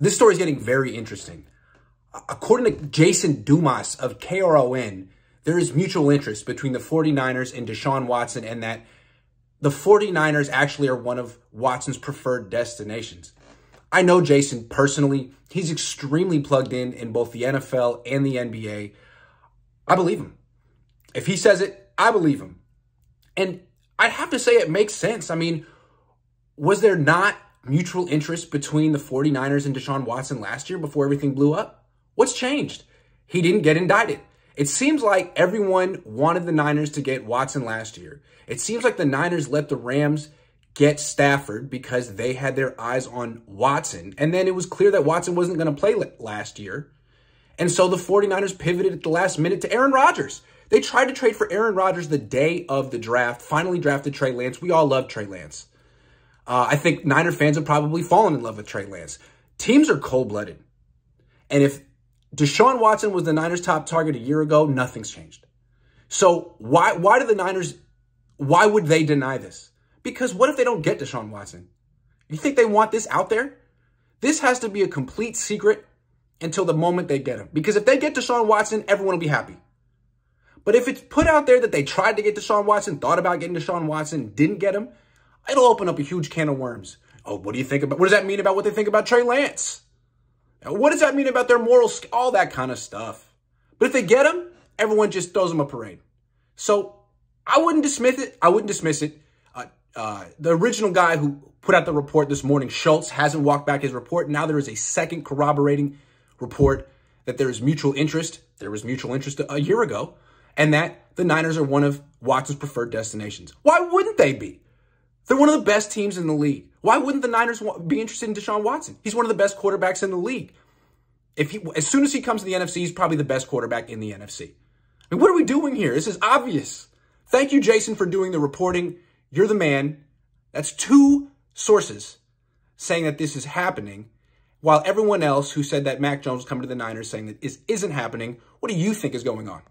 This story is getting very interesting. According to Jason Dumas of KRON, there is mutual interest between the 49ers and Deshaun Watson and that the 49ers actually are one of Watson's preferred destinations. I know Jason personally. He's extremely plugged in in both the NFL and the NBA. I believe him. If he says it, I believe him. And I have to say it makes sense. I mean, was there not mutual interest between the 49ers and Deshaun Watson last year before everything blew up? What's changed? He didn't get indicted. It seems like everyone wanted the Niners to get Watson last year. It seems like the Niners let the Rams get Stafford because they had their eyes on Watson. And then it was clear that Watson wasn't going to play last year. And so the 49ers pivoted at the last minute to Aaron Rodgers. They tried to trade for Aaron Rodgers the day of the draft, finally drafted Trey Lance. We all love Trey Lance. Uh, I think Niner fans have probably fallen in love with Trey Lance. Teams are cold blooded. And if Deshaun Watson was the Niners' top target a year ago, nothing's changed. So why why do the Niners why would they deny this? Because what if they don't get Deshaun Watson? You think they want this out there? This has to be a complete secret until the moment they get him. Because if they get Deshaun Watson, everyone will be happy. But if it's put out there that they tried to get Deshaun Watson, thought about getting Deshaun Watson, didn't get him, it'll open up a huge can of worms. Oh, what do you think about, what does that mean about what they think about Trey Lance? What does that mean about their morals? All that kind of stuff. But if they get him, everyone just throws him a parade. So I wouldn't dismiss it. I wouldn't dismiss it. Uh, uh, the original guy who put out the report this morning, Schultz, hasn't walked back his report. Now there is a second corroborating report that there is mutual interest. There was mutual interest a year ago, and that the Niners are one of Watson's preferred destinations. Why wouldn't they be? They're one of the best teams in the league. Why wouldn't the Niners be interested in Deshaun Watson? He's one of the best quarterbacks in the league. If he, as soon as he comes to the NFC, he's probably the best quarterback in the NFC. I mean, what are we doing here? This is obvious. Thank you, Jason, for doing the reporting. You're the man. That's two sources saying that this is happening, while everyone else who said that Mac Jones was coming to the Niners saying that this isn't happening. What do you think is going on?